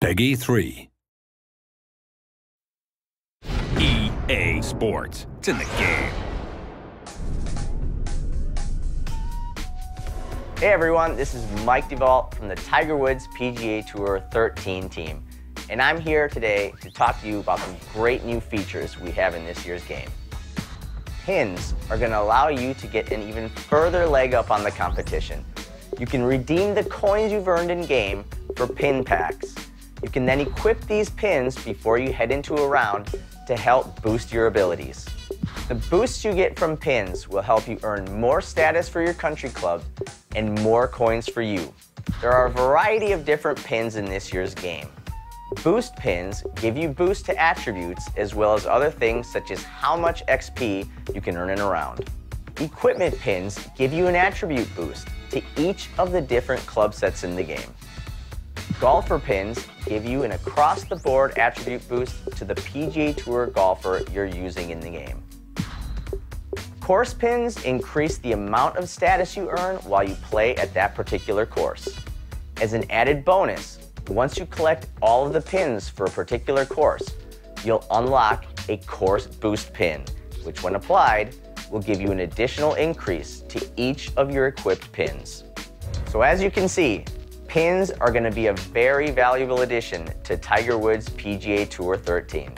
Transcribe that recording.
Peggy 3. EA Sports. It's in the game. Hey everyone, this is Mike DeVault from the Tiger Woods PGA Tour 13 team. And I'm here today to talk to you about some great new features we have in this year's game. Pins are going to allow you to get an even further leg up on the competition. You can redeem the coins you've earned in game for pin packs. You can then equip these pins before you head into a round to help boost your abilities. The boosts you get from pins will help you earn more status for your country club and more coins for you. There are a variety of different pins in this year's game. Boost pins give you boost to attributes as well as other things such as how much XP you can earn in a round. Equipment pins give you an attribute boost to each of the different club sets in the game. Golfer pins give you an across-the-board attribute boost to the PGA Tour golfer you're using in the game. Course pins increase the amount of status you earn while you play at that particular course. As an added bonus, once you collect all of the pins for a particular course, you'll unlock a course boost pin, which when applied, will give you an additional increase to each of your equipped pins. So as you can see, Pins are going to be a very valuable addition to Tiger Woods PGA Tour 13.